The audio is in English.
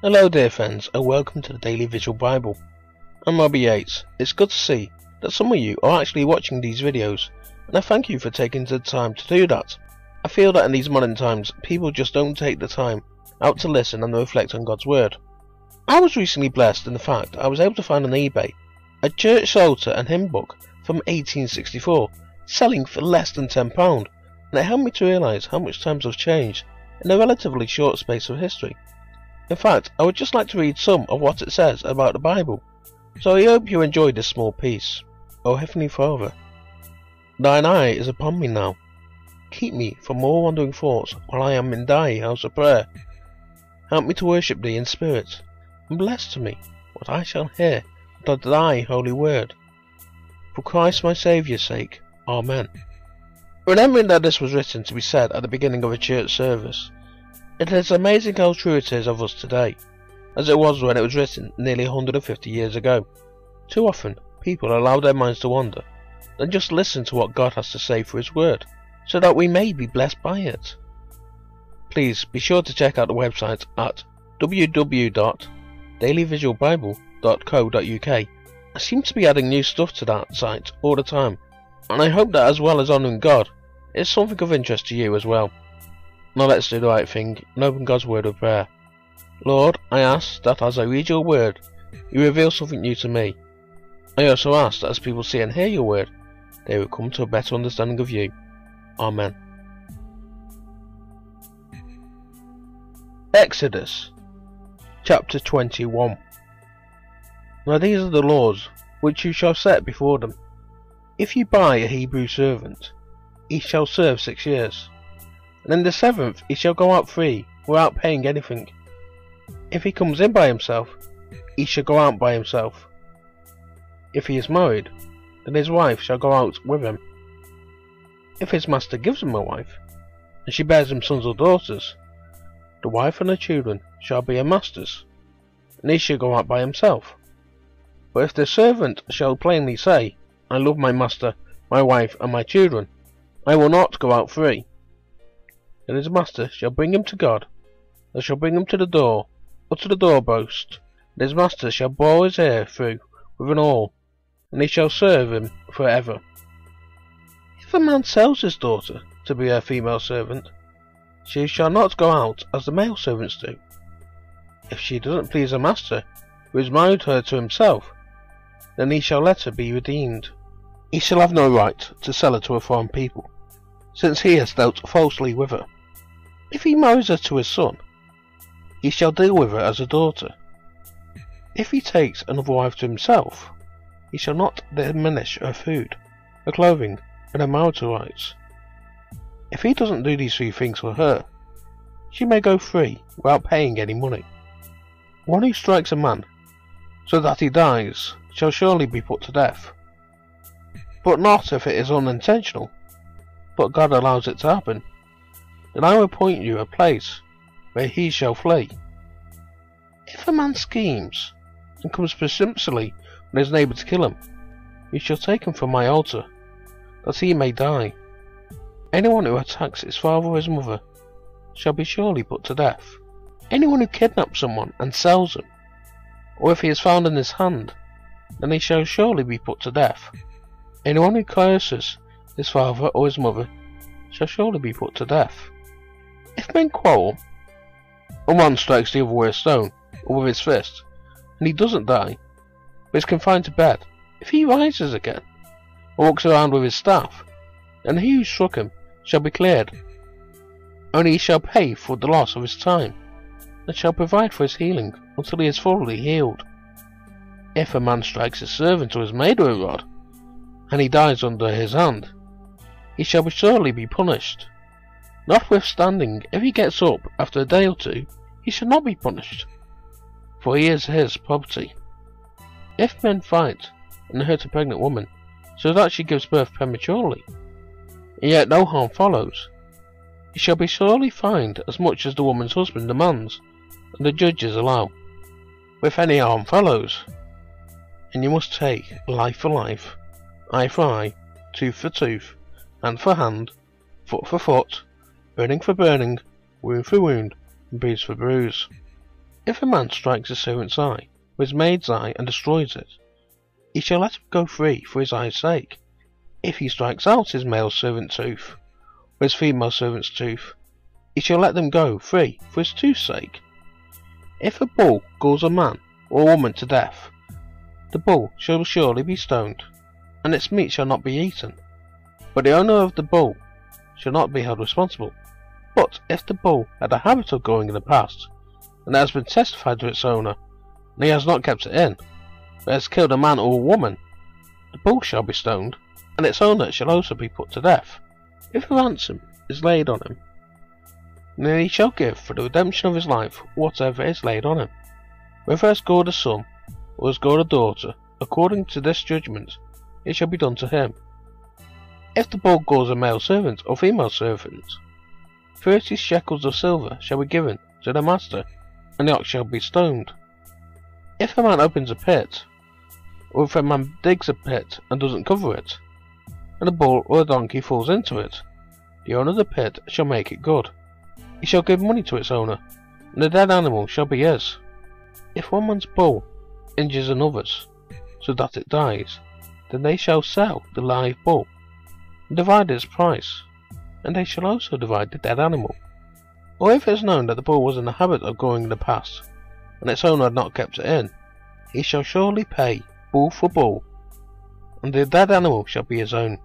Hello dear friends and welcome to the Daily Visual Bible. I'm Robbie Yates. It's good to see that some of you are actually watching these videos and I thank you for taking the time to do that. I feel that in these modern times people just don't take the time out to listen and reflect on God's Word. I was recently blessed in the fact I was able to find on eBay a church psalter and hymn book from 1864 selling for less than £10 and it helped me to realise how much times have changed in a relatively short space of history. In fact, I would just like to read some of what it says about the Bible, so I hope you enjoyed this small piece. O Heavenly Father, Thine eye is upon me now. Keep me from all wandering thoughts while I am in thy house of prayer. Help me to worship thee in spirit, and bless to me what I shall hear of thy holy word. For Christ my Saviour's sake. Amen. Remembering that this was written to be said at the beginning of a church service, it is amazing how true it is of us today, as it was when it was written nearly 150 years ago. Too often, people allow their minds to wander, and just listen to what God has to say for His Word, so that we may be blessed by it. Please be sure to check out the website at www.dailyvisualbible.co.uk. I seem to be adding new stuff to that site all the time, and I hope that as well as honouring God, it's something of interest to you as well. Now let's do the right thing and open God's Word of prayer. Lord, I ask that as I read your Word, you reveal something new to me. I also ask that as people see and hear your Word, they will come to a better understanding of you. Amen. Exodus chapter 21 Now these are the laws which you shall set before them. If you buy a Hebrew servant, he shall serve six years in the seventh he shall go out free, without paying anything. If he comes in by himself, he shall go out by himself. If he is married, then his wife shall go out with him. If his master gives him a wife, and she bears him sons or daughters, the wife and her children shall be a master's, and he shall go out by himself. But if the servant shall plainly say, I love my master, my wife, and my children, I will not go out free, and his master shall bring him to God, and shall bring him to the door, or to the doorpost, and his master shall bore his hair through with an awl, and he shall serve him for ever. If a man sells his daughter to be a female servant, she shall not go out as the male servants do. If she doesn't please her master, who has married her to himself, then he shall let her be redeemed. He shall have no right to sell her to a foreign people, since he has dealt falsely with her. If he marries her to his son, he shall deal with her as a daughter. If he takes another wife to himself, he shall not diminish her food, her clothing, and her marital rights. If he doesn't do these three things for her, she may go free without paying any money. One who strikes a man so that he dies shall surely be put to death, but not if it is unintentional, but God allows it to happen then I will appoint you a place where he shall flee. If a man schemes and comes presumptuously on his neighbour to kill him, you shall take him from my altar, that he may die. Anyone who attacks his father or his mother shall be surely put to death. Anyone who kidnaps someone and sells him, or if he is found in his hand, then he shall surely be put to death. Anyone who curses his father or his mother shall surely be put to death. If men quarrel, and one strikes the other with a stone, or with his fist, and he doesn't die, but is confined to bed, if he rises again, or walks around with his staff, then he who struck him shall be cleared. Only he shall pay for the loss of his time, and shall provide for his healing until he is fully healed. If a man strikes his servant or his maid with a rod, and he dies under his hand, he shall surely be punished. Notwithstanding, if he gets up after a day or two, he shall not be punished, for he is his property. If men fight and hurt a pregnant woman, so that she gives birth prematurely, and yet no harm follows, he shall be sorely fined as much as the woman's husband demands, and the judges allow. If any harm follows, and you must take life for life, eye for eye, tooth for tooth, hand for hand, foot for foot, burning for burning, wound for wound, and bruise for bruise. If a man strikes his servant's eye, with his maid's eye, and destroys it, he shall let him go free for his eye's sake. If he strikes out his male servant's tooth, or his female servant's tooth, he shall let them go free for his tooth's sake. If a bull galls a man or a woman to death, the bull shall surely be stoned, and its meat shall not be eaten. But the owner of the bull shall not be held responsible. But if the bull had a habit of going in the past, and has been testified to its owner, and he has not kept it in, but has killed a man or a woman, the bull shall be stoned, and its owner shall also be put to death. If a ransom is laid on him, then he shall give for the redemption of his life whatever is laid on him. Whether has scored a son, or has scored a daughter, according to this judgment, it shall be done to him. If the bull galls a male servant or female servant, thirty shekels of silver shall be given to the master, and the ox shall be stoned. If a man opens a pit, or if a man digs a pit and doesn't cover it, and a bull or a donkey falls into it, the owner of the pit shall make it good. He shall give money to its owner, and the dead animal shall be his. If one man's bull injures another's, so that it dies, then they shall sell the live bull, and divide its price, and they shall also divide the dead animal. Or if it is known that the bull was in the habit of going in the past, and its owner had not kept it in, he shall surely pay bull for bull, and the dead animal shall be his own.